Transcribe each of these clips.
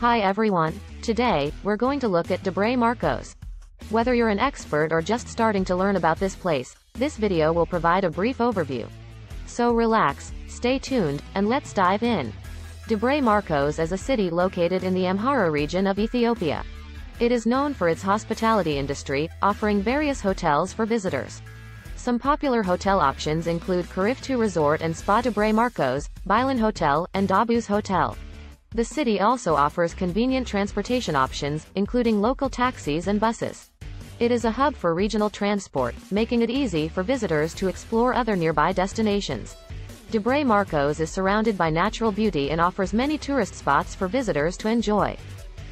Hi everyone. Today, we're going to look at Debre Markos. Whether you're an expert or just starting to learn about this place, this video will provide a brief overview. So relax, stay tuned, and let's dive in. Debre Markos is a city located in the Amhara region of Ethiopia. It is known for its hospitality industry, offering various hotels for visitors. Some popular hotel options include Kuriftu Resort and Spa Debre Markos, Bilan Hotel, and Dabus Hotel. The city also offers convenient transportation options, including local taxis and buses. It is a hub for regional transport, making it easy for visitors to explore other nearby destinations. Debre Markos is surrounded by natural beauty and offers many tourist spots for visitors to enjoy.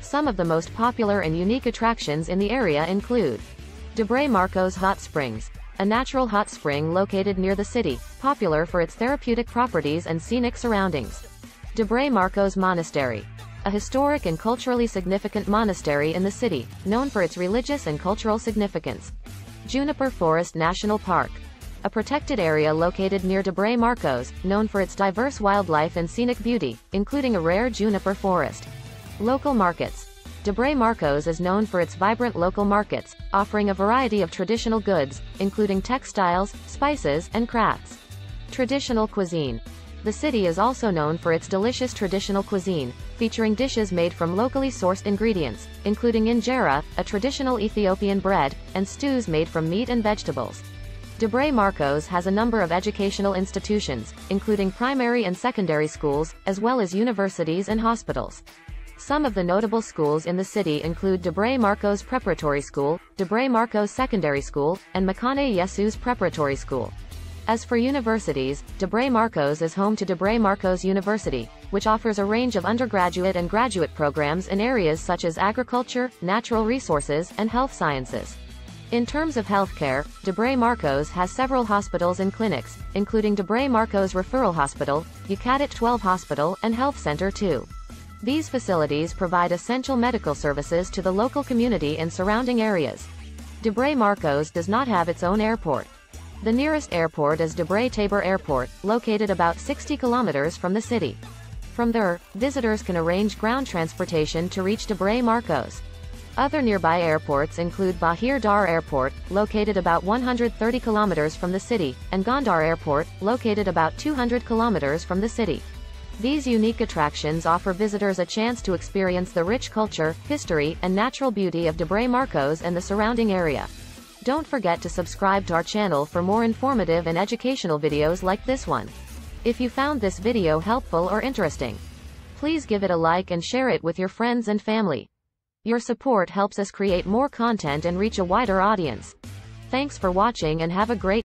Some of the most popular and unique attractions in the area include Debre Markos Hot Springs, a natural hot spring located near the city, popular for its therapeutic properties and scenic surroundings. Debre Markos Monastery. A historic and culturally significant monastery in the city, known for its religious and cultural significance. Juniper Forest National Park. A protected area located near Debre Markos, known for its diverse wildlife and scenic beauty, including a rare juniper forest. Local markets. Debre Markos is known for its vibrant local markets, offering a variety of traditional goods, including textiles, spices, and crafts. Traditional cuisine. The city is also known for its delicious traditional cuisine, featuring dishes made from locally sourced ingredients, including injera, a traditional Ethiopian bread, and stews made from meat and vegetables. Debre Markos has a number of educational institutions, including primary and secondary schools, as well as universities and hospitals. Some of the notable schools in the city include Debre Markos Preparatory School, Debre Markos Secondary School, and Makane Yesus Preparatory School. As for universities, Debre Markos is home to Debre Markos University, which offers a range of undergraduate and graduate programs in areas such as agriculture, natural resources, and health sciences. In terms of healthcare, Debre Markos has several hospitals and clinics, including Debre Markos Referral Hospital, Yukatit 12 Hospital, and Health Center 2. These facilities provide essential medical services to the local community and surrounding areas. Debre Markos does not have its own airport. The nearest airport is Debre Tabor Airport, located about 60 kilometers from the city. From there, visitors can arrange ground transportation to reach Debre Markos. Other nearby airports include Bahir Dar Airport, located about 130 kilometers from the city, and Gondar Airport, located about 200 kilometers from the city. These unique attractions offer visitors a chance to experience the rich culture, history, and natural beauty of Debre Markos and the surrounding area. Don't forget to subscribe to our channel for more informative and educational videos like this one. If you found this video helpful or interesting, please give it a like and share it with your friends and family. Your support helps us create more content and reach a wider audience. Thanks for watching and have a great